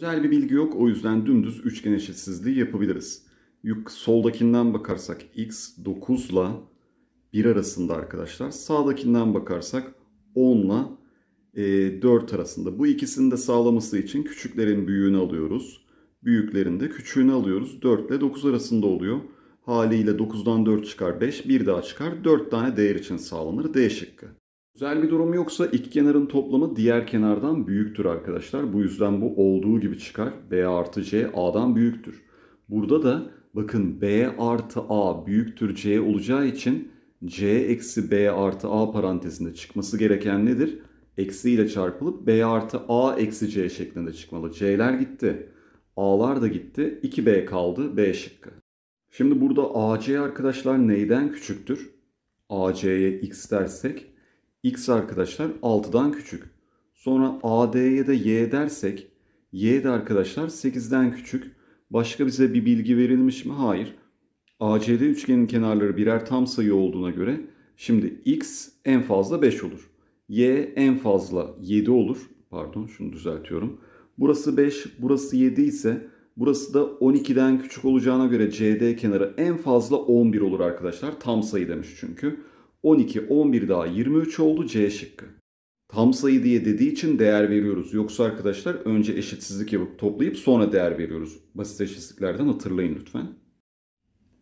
Özel bir bilgi yok o yüzden dümdüz üçgen eşitsizliği yapabiliriz. Yük soldakinden bakarsak x 9 ile 1 arasında arkadaşlar. Sağdakinden bakarsak 10 ile 4 arasında. Bu ikisini de sağlaması için küçüklerin büyüğünü alıyoruz. Büyüklerin de küçüğünü alıyoruz. 4 ile 9 arasında oluyor. Haliyle 9'dan 4 çıkar 5, bir daha çıkar. 4 tane değer için sağlanır. D şıkkı. Özel bir durum yoksa iki kenarın toplamı diğer kenardan büyüktür arkadaşlar. Bu yüzden bu olduğu gibi çıkar. B artı C A'dan büyüktür. Burada da bakın B artı A büyüktür C olacağı için C eksi B artı A parantezinde çıkması gereken nedir? Eksi ile çarpılıp B artı A eksi C şeklinde çıkmalı. C'ler gitti. A'lar da gitti. 2B kaldı. B şıkkı. Şimdi burada AC arkadaşlar neyden küçüktür? AC'ye x dersek x arkadaşlar 6'dan küçük. Sonra AD'ye de y dersek y de arkadaşlar 8'den küçük. Başka bize bir bilgi verilmiş mi? Hayır. ACD üçgenin kenarları birer tam sayı olduğuna göre şimdi x en fazla 5 olur. Y en fazla 7 olur. Pardon şunu düzeltiyorum. Burası 5, burası 7 ise burası da 12'den küçük olacağına göre CD kenarı en fazla 11 olur arkadaşlar. Tam sayı demiş çünkü. 12, 11 daha 23 oldu C şıkkı. Tam sayı diye dediği için değer veriyoruz. Yoksa arkadaşlar önce eşitsizlik yapıp toplayıp sonra değer veriyoruz. Basit eşitsizliklerden hatırlayın lütfen.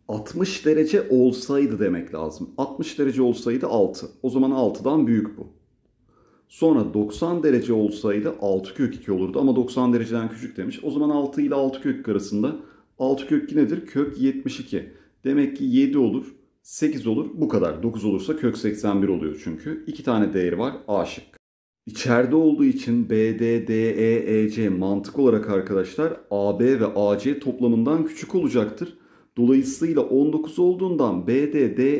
60 derece olsaydı demek lazım. 60 derece olsaydı 6. O zaman 6'dan büyük bu. Sonra 90 derece olsaydı 6 kök 2 olurdu ama 90 dereceden küçük demiş. O zaman 6 ile 6 kök arasında 6 kök 2 nedir? Kök 72. Demek ki 7 olur. 8 olur. Bu kadar. 9 olursa kök 81 oluyor çünkü. 2 tane değeri var. A şık. İçeride olduğu için B, D, D, E, E, mantık olarak arkadaşlar AB ve AC toplamından küçük olacaktır. Dolayısıyla 19 olduğundan B, D, D,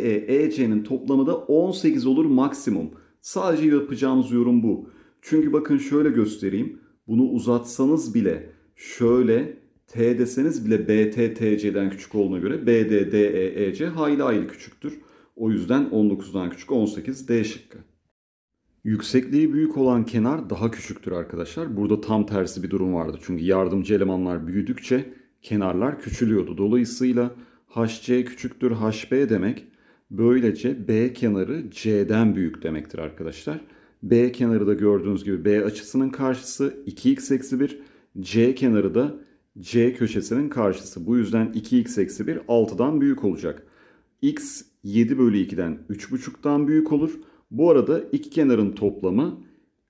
E, toplamı da 18 olur maksimum. Sadece yapacağımız yorum bu. Çünkü bakın şöyle göstereyim. Bunu uzatsanız bile şöyle T deseniz bile BT TC'den küçük olduğuna göre BD DE EC hayli hayli küçüktür. O yüzden 19'dan küçük 18 D şıkkı. Yüksekliği büyük olan kenar daha küçüktür arkadaşlar. Burada tam tersi bir durum vardı. Çünkü yardımcı elemanlar büyüdükçe kenarlar küçülüyordu. Dolayısıyla HC küçüktür HB demek. Böylece B kenarı C'den büyük demektir arkadaşlar. B kenarı da gördüğünüz gibi B açısının karşısı 2x eksi 1. C kenarı da C köşesinin karşısı. Bu yüzden 2x eksi 1 6'dan büyük olacak. x 7 bölü 2'den 3,5'tan büyük olur. Bu arada iki kenarın toplamı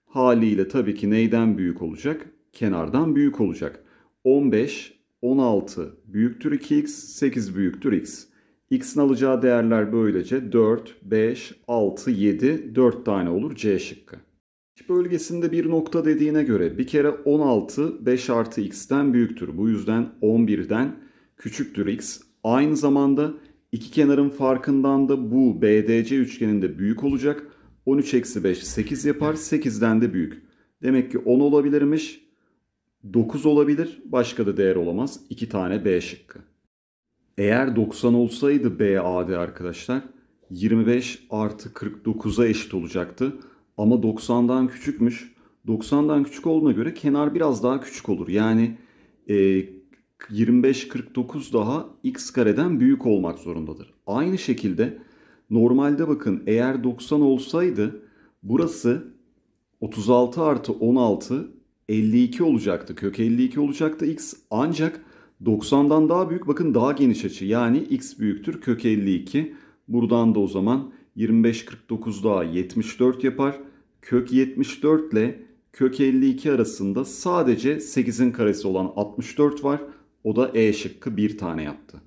haliyle tabii ki neyden büyük olacak? Kenardan büyük olacak. 15, 16 büyüktür 2x, 8 büyüktür x. x'in alacağı değerler böylece 4, 5, 6, 7, 4 tane olur C şıkkı bölgesinde bir nokta dediğine göre bir kere 16 5 artı x'ten büyüktür. Bu yüzden 11'den küçüktür x. Aynı zamanda iki kenarın farkından da bu BDC üçgeninde büyük olacak. 13 eksi 5 8 yapar. 8'den de büyük. Demek ki 10 olabilirmiş. 9 olabilir. Başka da değer olamaz. 2 tane B şıkkı. Eğer 90 olsaydı BAD arkadaşlar 25 artı 49'a eşit olacaktı. Ama 90'dan küçükmüş. 90'dan küçük olduğuna göre kenar biraz daha küçük olur. Yani e, 25-49 daha x kareden büyük olmak zorundadır. Aynı şekilde normalde bakın eğer 90 olsaydı burası 36 artı 16 52 olacaktı. Kök 52 olacaktı x ancak 90'dan daha büyük bakın daha geniş açı yani x büyüktür kök 52. Buradan da o zaman 25 49 daha 74 yapar kök 74 ile kök 52 arasında sadece 8'in karesi olan 64 var. O da E şıkkı bir tane yaptı.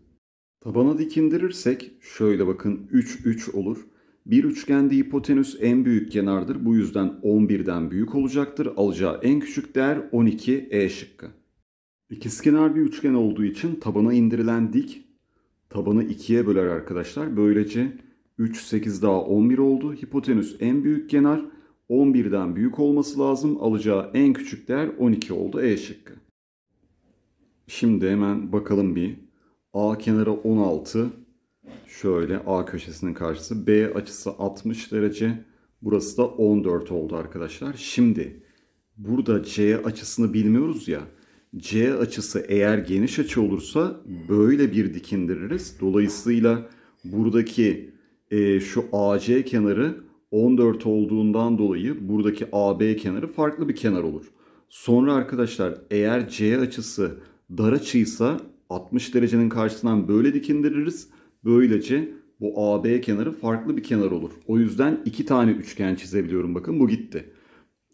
Tabana dikindirirsek şöyle bakın 3 3 olur. Bir üçgende hipotenüs en büyük kenardır. Bu yüzden 11'den büyük olacaktır. Alacağı en küçük değer 12 E şıkkı. İkizkenar bir üçgen olduğu için tabana indirilen dik tabanı 2'ye böler arkadaşlar. Böylece 3 8 daha 11 oldu. Hipotenüs en büyük kenar 11'den büyük olması lazım. Alacağı en küçük değer 12 oldu. E şıkkı. Şimdi hemen bakalım bir. A kenarı 16. Şöyle A köşesinin karşısı. B açısı 60 derece. Burası da 14 oldu arkadaşlar. Şimdi burada C açısını bilmiyoruz ya. C açısı eğer geniş açı olursa böyle bir dik indiririz. Dolayısıyla buradaki e, şu AC kenarı 14 olduğundan dolayı buradaki AB kenarı farklı bir kenar olur. Sonra arkadaşlar eğer C açısı dar açıysa 60 derecenin karşısından böyle dik indiririz. Böylece bu AB kenarı farklı bir kenar olur. O yüzden iki tane üçgen çizebiliyorum. Bakın bu gitti.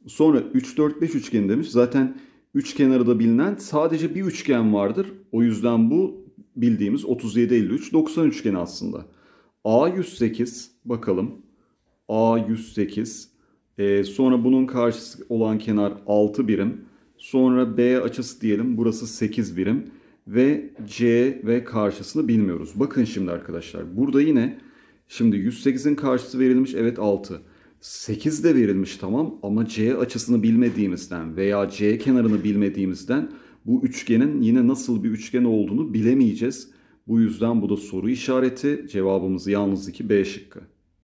Sonra 3, 4, 5 üçgeni demiş. Zaten üç kenarı da bilinen sadece bir üçgen vardır. O yüzden bu bildiğimiz 37, 53, 90 üçgeni aslında. A 108 bakalım. A 108. Ee, sonra bunun karşısı olan kenar 6 birim. Sonra B açısı diyelim. Burası 8 birim. Ve C ve karşısını bilmiyoruz. Bakın şimdi arkadaşlar. Burada yine şimdi 108'in karşısı verilmiş. Evet 6. 8 de verilmiş tamam ama C açısını bilmediğimizden veya C kenarını bilmediğimizden bu üçgenin yine nasıl bir üçgen olduğunu bilemeyeceğiz. Bu yüzden bu da soru işareti. Cevabımız yalnız 2 B şıkkı.